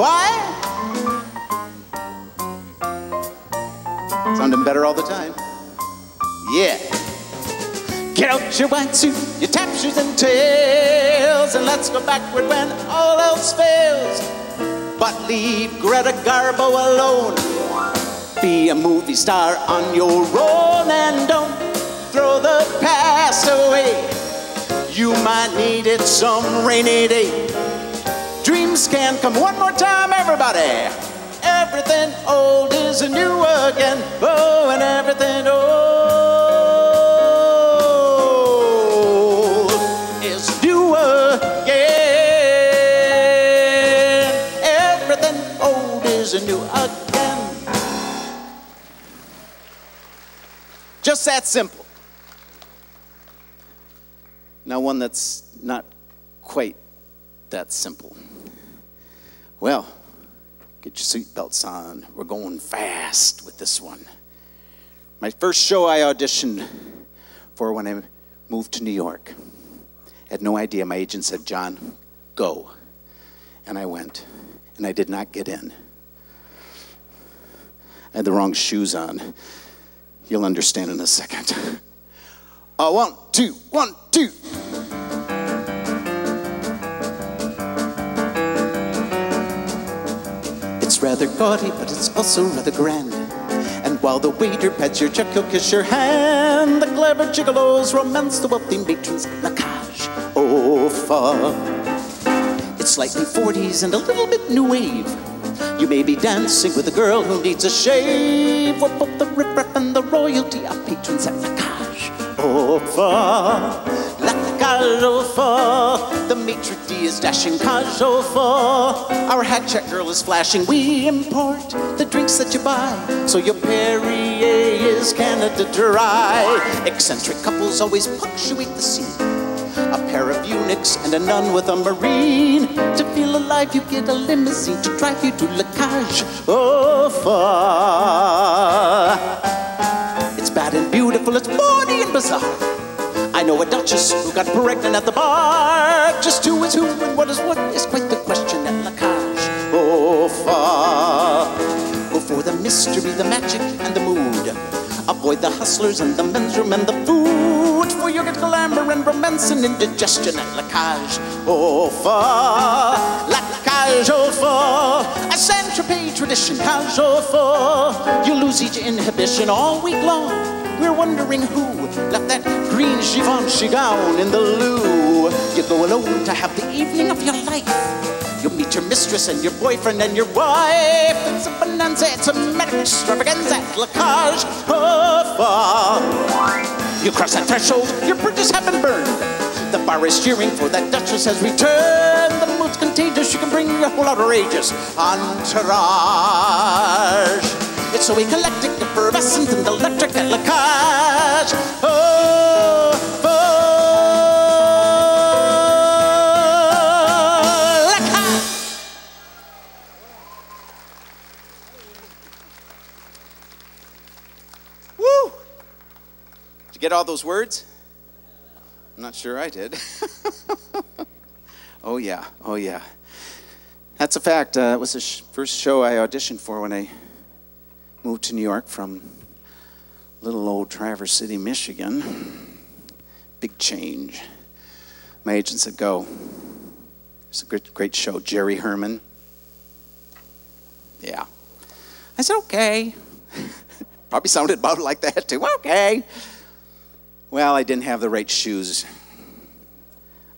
Why? Sounding better all the time. Yeah. Get out your white suit, your tap shoes and tails, and let's go backward when all else fails. But leave Greta Garbo alone. Be a movie star on your own and don't throw the past away. You might need it some rainy day. Dreams can come one more time, everybody. Everything old is new again. Oh, and everything old is new again. Everything old is new again. Just that simple. Now, one that's not quite that simple. Well, get your seatbelts on. We're going fast with this one. My first show I auditioned for when I moved to New York. Had no idea. My agent said, John, go. And I went, and I did not get in. I had the wrong shoes on. You'll understand in a second. Uh, one, two, one, two. Rather gaudy, but it's also rather grand. And while the waiter pats your check, he'll kiss your hand. The clever gigolos romance the wealthy matrons. lacage au fond. It's slightly 40s and a little bit new wave. You may be dancing with a girl who needs a shave. We're both the riffraff and the royalty of patrons at oh, La Cage aux Folles. La cage aux Folles. The maitre d' is dashing cage au oh, Folles. Our hat check girl is flashing. We import the drinks that you buy. So your Perrier is Canada Dry. Eccentric couples always punctuate the scene. A pair of eunuchs and a nun with a marine. To feel alive, you get a limousine to drive you to La Cage oh, aux Folles. It's bad and beautiful, it's bawdy and bizarre. Know a duchess who got pregnant at the bar. Just who is who and what is what is quite the question at La Cage au. Go for the mystery, the magic, and the mood. Avoid the hustlers and the men's room and the food. For you get glamour and romance and indigestion at oh, La Cage aux Folles. La Cage au. A Saint Tropez tradition, Cage oh, aux Folles. You lose each inhibition all week long. We're wondering who left that green Givenchy gown in the loo. You go alone to have the evening of your life. You'll meet your mistress and your boyfriend and your wife. It's a bonanza, it's a medic extravaganza at La Cage. You cross that threshold, your bridges have been burned. The bar is cheering for that Duchess has returned. The mood's contagious, you can bring your whole outrageous entourage. It's so eclectic, effervescent, and electric at La Cage. Oh, oh, Woo! Did you get all those words? I'm not sure I did. oh, yeah. Oh, yeah. That's a fact. Uh, it was the sh- first show I auditioned for when I moved to New York from little old Traverse City, Michigan. Big change. My agent said, Go. It's a great, great show. Jerry Herman. Yeah. I said, Okay. Probably sounded about like that too. Okay. Well, I didn't have the right shoes.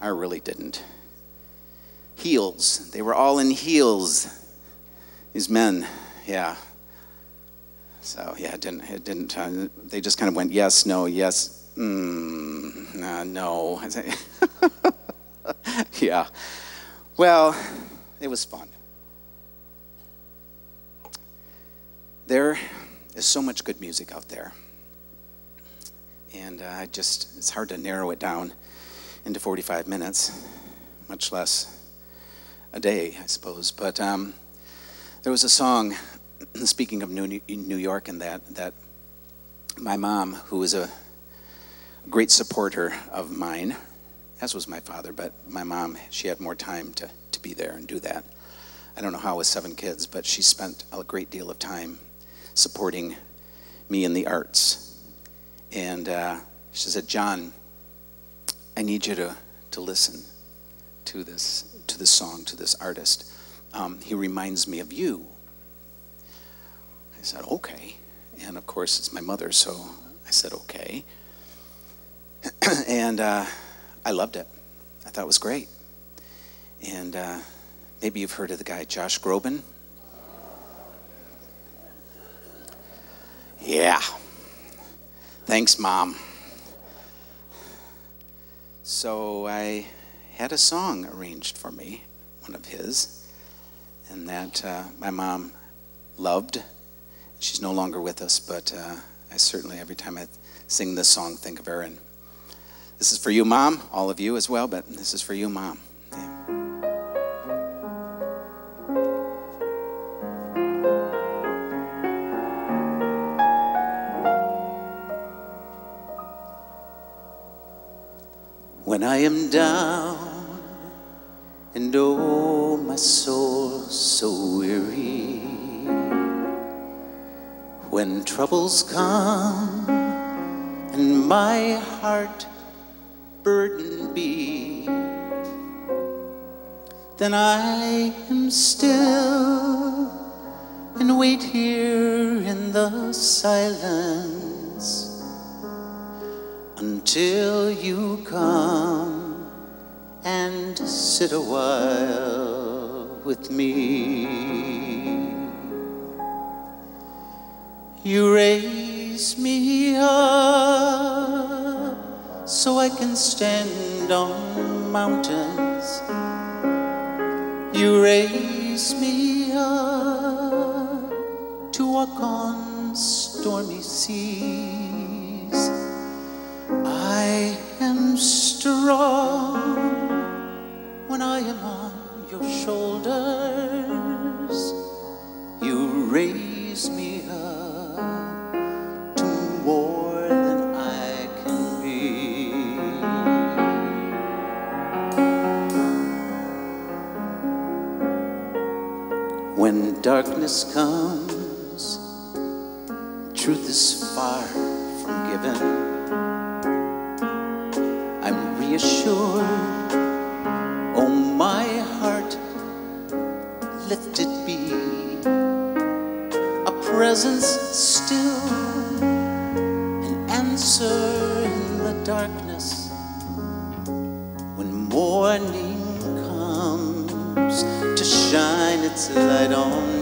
I really didn't. Heels. They were all in heels. These men, yeah. So yeah, it didn't. It didn't. Uh, they just kind of went yes, no, yes, mm, uh, no. Yeah. Well, it was fun. There is so much good music out there, and uh, I just—it's hard to narrow it down into 45 minutes, much less a day, I suppose. But um, there was a song speaking of New, New York and that, that my mom, who was a great supporter of mine, as was my father, but my mom, she had more time to, to be there and do that. I don't know how with seven kids, but she spent a great deal of time supporting me in the arts. And uh, she said, John, I need you to, to listen to this, to this song, to this artist. Um, he reminds me of you. I said, okay. And of course, it's my mother, so I said, okay. and uh, I loved it. I thought it was great. And uh, maybe you've heard of the guy Josh Groban. Yeah. Thanks, Mom. So I had a song arranged for me, one of his, and that uh, my mom loved. She's no longer with us, but uh, I certainly, every time I sing this song, think of her. And this is for you, Mom, all of you as well, but this is for you, Mom. When I am down and oh, my soul so weary, when troubles come and my heart burden be, then I am still and wait here in the silence until you come and sit a while with me. You raise me up so I can stand on mountains. You raise me up to walk on stormy seas. Darkness comes, truth is far from given. I'm reassured. Oh, my heart, let it be a presence still, an answer in the darkness when morning comes to shine its light on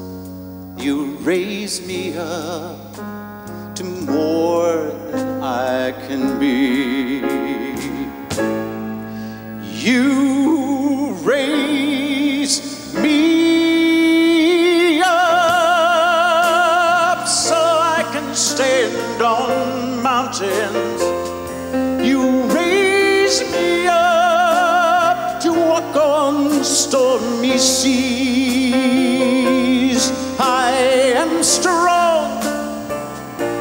You raise me up to more than I can be. You raise me up so I can stand on mountains. You raise me up to walk on stormy seas.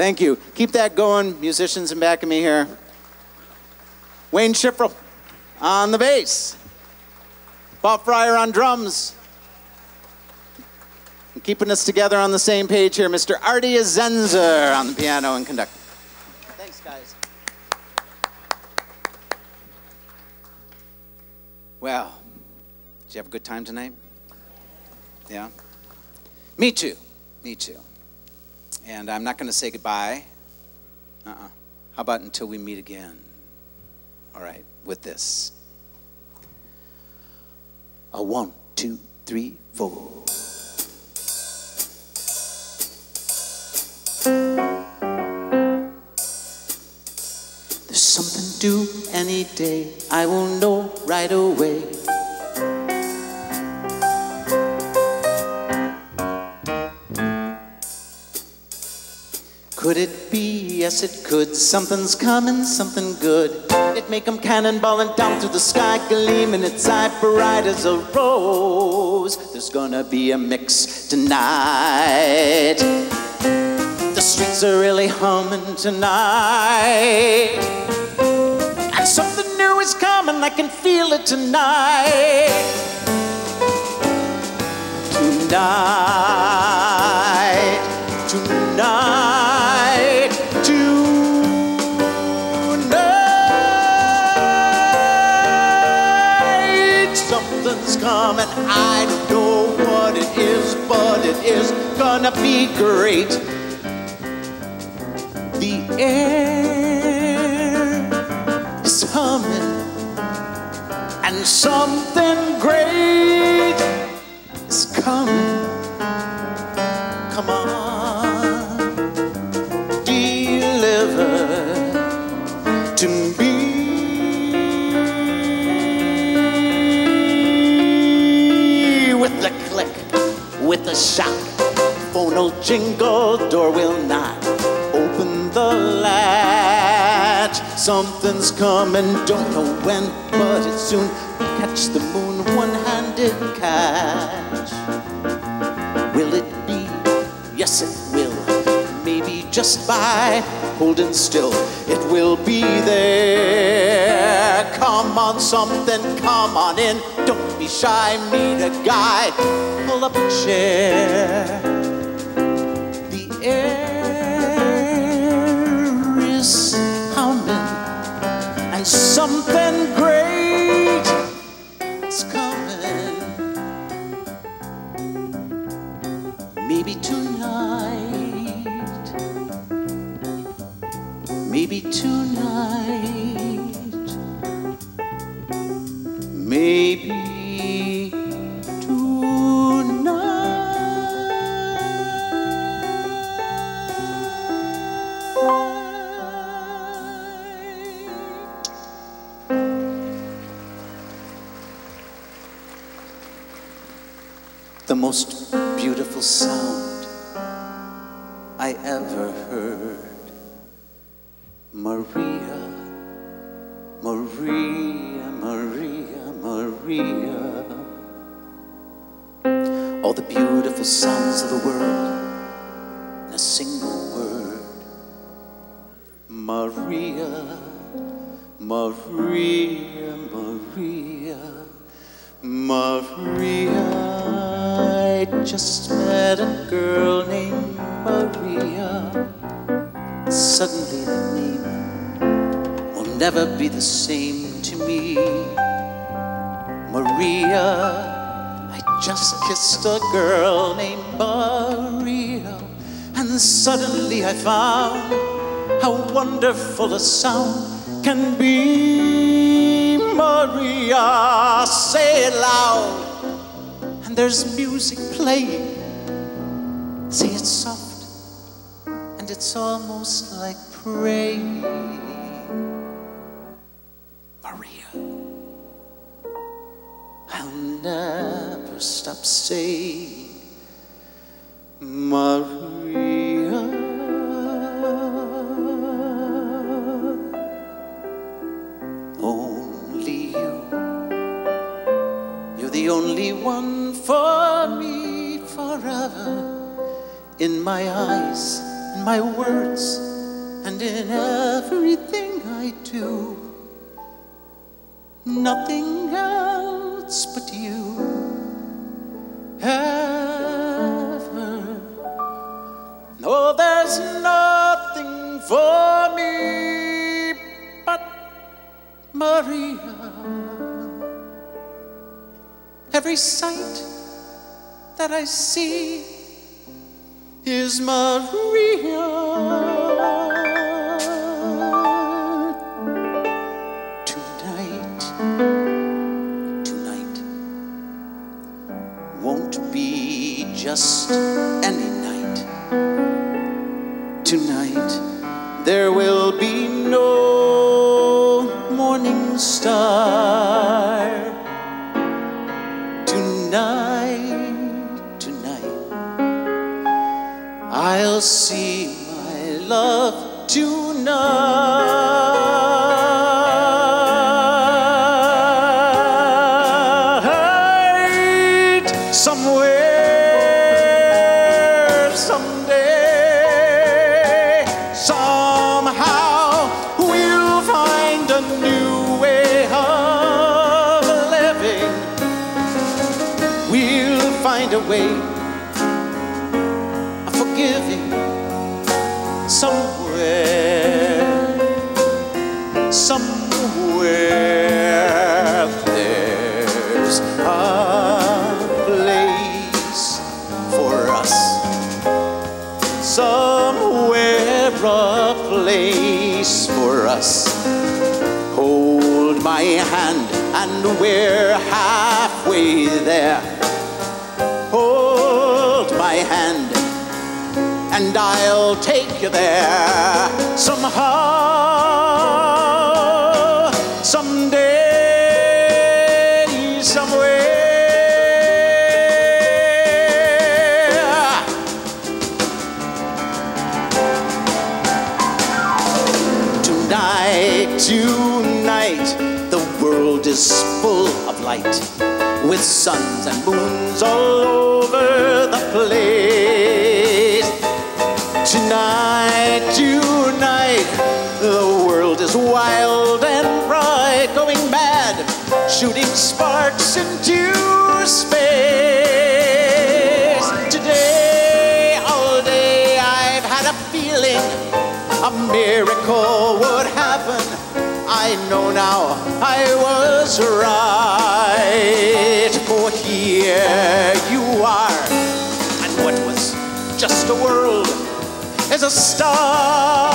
Thank you. Keep that going, musicians in back of me here. Wayne Schiferl on the bass. Bob Freier on drums. And keeping us together on the same page here, Mr. Artie Azenzer on the piano and conductor. Thanks, guys. Well, did you have a good time tonight? Yeah? Me too. Me too. And I'm not going to say goodbye. Uh uh How about until we meet again? All right, with this. A one, two, three, four. There's something due any day, I will know right away. Could it be? Yes, it could. Something's coming, something good. It make 'em cannonballing down through the sky, gleaming its eye bright as a rose. There's gonna be a mix tonight. The streets are really humming tonight. And something new is coming, I can feel it tonight. Tonight, coming, I don't know what it is, but it is gonna be great. The air is humming, and something the shock. Phone oh, will jingle, door will knock. Open the latch. Something's coming, don't know when, but it's soon. Catch the moon, one-handed catch. Just by holding still, it will be there. Come on, something, come on in. Don't be shy, meet a guy. Pull up a chair. The air is humming, and something great tonight, maybe tonight. The most beautiful sound I ever heard. Maria, Maria, Maria, Maria. All the beautiful sounds of the world in a single word. Maria, Maria, Maria, Maria. I just met a girl named Maria. Suddenly that name never be the same to me. Maria, I just kissed a girl named Maria, and suddenly I found how wonderful a sound can be. Maria, say it loud, and there's music playing. Say it soft, and it's almost like praying. Maria. I'll never stop saying, Maria. Only you. You're the only one for me forever. In my eyes, in my words and in everything I do. Nothing else but you. Ever. No, there's nothing for me but Maria. Every sight that I see is Maria. Just any night. Tonight, there will be no morning star. Somewhere a place for us. Hold my hand and we're halfway there. Hold my hand and I'll take you there somehow, light with suns and moons all over the place. Tonight, tonight, the world is wild and bright, going mad, shooting sparks into space. Today, all day, I've had a feeling a miracle would happen. I know now I was right. For here you are, and what was just a world is a star.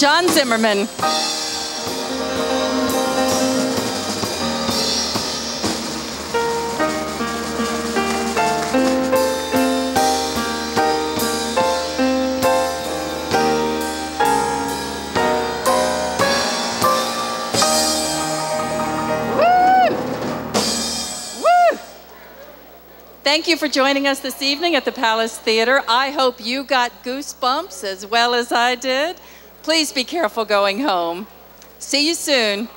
John Zimmerman. Thank you for joining us this evening at the Palace Theater. I hope you got goosebumps as well as I did. Please be careful going home. See you soon.